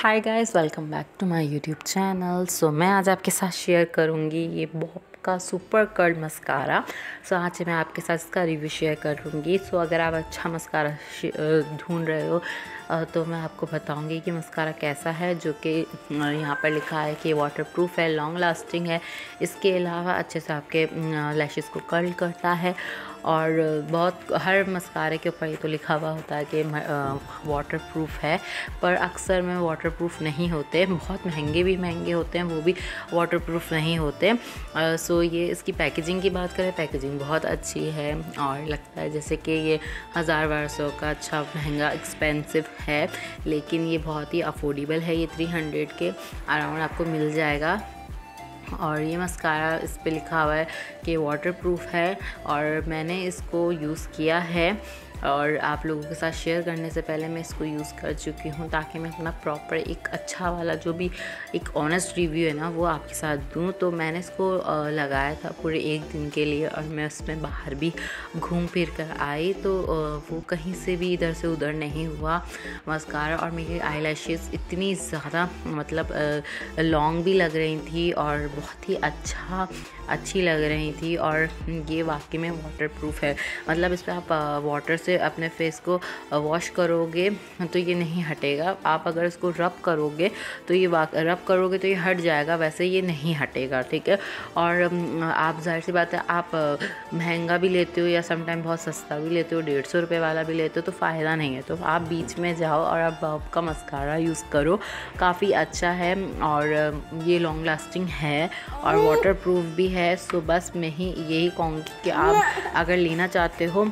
Hi guys welcome back to my YouTube channel so मैं आज आपके साथ शेयर करूँगी ये बॉब का सुपर कर्ड मस्कारा सो आज मैं आपके साथ इसका रिव्यू शेयर करूँगी. सो अगर आप अच्छा मस्कारा ढूंढ रहे हो तो मैं आपको बताऊँगी कि मस्कारा कैसा है, जो कि यहाँ पर लिखा है कि वाटर प्रूफ है लॉन्ग लास्टिंग है. इसके अलावा अच्छे से आपके लैशेस को कर्ल करता है और बहुत, हर मस्कारे के ऊपर ये तो लिखा हुआ होता है कि वाटर प्रूफ है, पर अक्सर में वाटर प्रूफ नहीं होते। बहुत महँगे भी महँगे होते हैं, वो भी वाटर प्रूफ नहीं होते। सो ये इसकी पैकेजिंग की बात करें पैकेजिंग बहुत अच्छी है और लगता है जैसे कि ये हज़ार बारह सौ का अच्छा महँगा एक्सपेंसिव है, लेकिन ये बहुत ही अफोर्डेबल है, ये थ्री हंड्रेड के अराउंड आपको मिल जाएगा। और ये मस्कारा इस पर लिखा हुआ है कि वाटर प्रूफ है और मैंने इसको यूज़ किया है। और आप लोगों के साथ शेयर करने से पहले मैं इसको यूज़ कर चुकी हूँ ताकि मैं अपना प्रॉपर एक अच्छा वाला जो भी एक ऑनेस्ट रिव्यू है ना, वो आपके साथ दूँ। तो मैंने इसको लगाया था पूरे एक दिन के लिए और मैं उसमें बाहर भी घूम फिर कर आई। तो वो कहीं से भी इधर से उधर नहीं हुआ मस्कारा और मेरी आई इतनी ज़्यादा मतलब लॉन्ग भी लग रही थी और बहुत ही अच्छा अच्छी लग रही थी और ये वाकई में वाटर प्रूफ है। मतलब इस पर आप वाटर से अपने फेस को वॉश करोगे तो ये नहीं हटेगा। आप अगर इसको रब करोगे तो ये रब करोगे तो ये हट जाएगा, वैसे ये नहीं हटेगा, ठीक है? और आप ज़ाहिर सी बात है, आप महँगा भी लेते हो या समटाइम बहुत सस्ता भी लेते हो, डेढ़ सौ रुपये वाला भी लेते हो तो फ़ायदा नहीं है। तो आप बीच में जाओ और आप बॉब का मस्कारा यूज़ करो। काफ़ी अच्छा है और ये लॉन्ग लास्टिंग है और वाटर प्रूफ भी है। सो बस मैं ही यही कहूँगी कि आप अगर लेना चाहते हो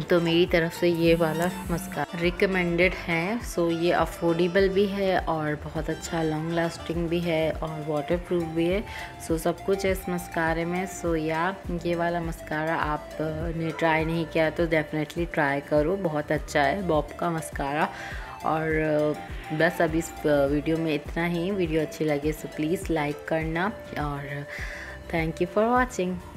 तो मेरी तरफ़ से ये वाला मस्कारा रिकमेंडेड है सो ये अफोर्डेबल भी है और बहुत अच्छा लॉन्ग लास्टिंग भी है और वाटर प्रूफ भी है सो सब कुछ है इस मस्कारे में सो या ये वाला मस्कारा आप ने ट्राई नहीं किया तो डेफिनेटली ट्राई करो, बहुत अच्छा है बॉब का मस्कारा और बस अब इस वीडियो में इतना ही वीडियो अच्छी लगे सो प्लीज़ लाइक करना और थैंक यू फॉर watching.